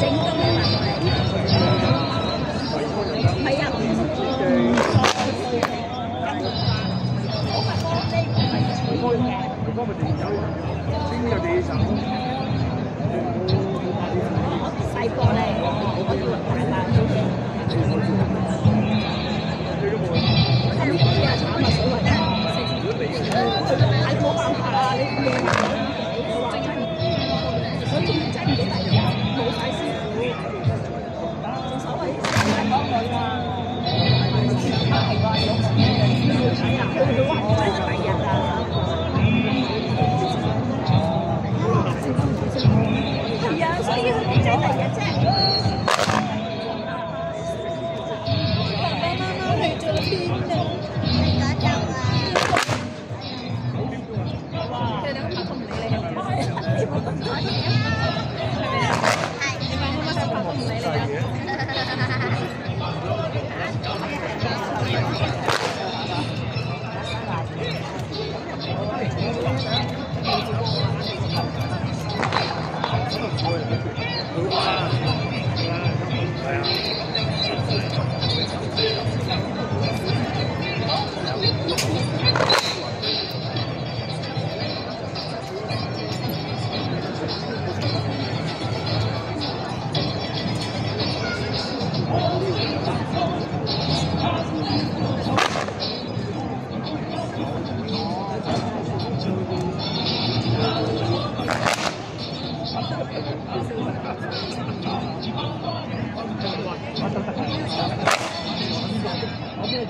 整金的嘛？没有。对。开，开咪停走。听日你上。Muito Okay.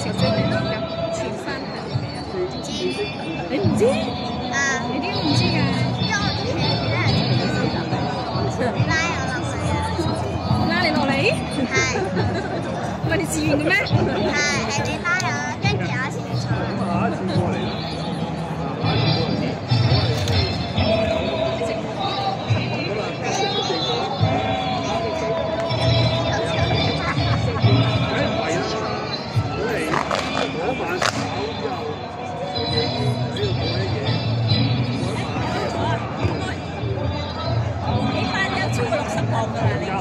全身系咩啊？唔知，你唔知？啊，你啲都唔知㗎。我之前都係他人濕濕的，你拉我落嚟啊？拉你落嚟？係，唔係你自愿嘅咩？係，係你拉我。Yeah.